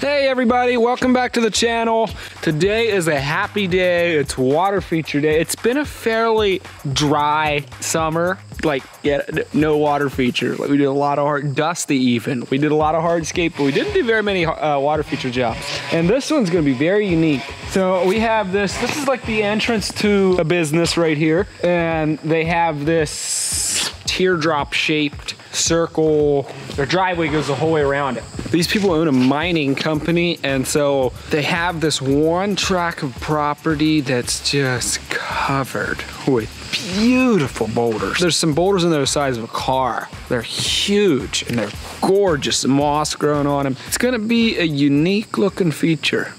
Hey everybody, welcome back to the channel. Today is a happy day. It's water feature day. It's been a fairly dry summer. Like, yeah, no water feature. Like we did a lot of hard, dusty even. We did a lot of hardscape, but we didn't do very many uh, water feature jobs. And this one's gonna be very unique. So we have this, this is like the entrance to a business right here. And they have this teardrop shaped circle. Their driveway goes the whole way around it. These people own a mining company, and so they have this one track of property that's just covered with beautiful boulders. There's some boulders in there the size of a car. They're huge and they're gorgeous, moss growing on them. It's gonna be a unique looking feature.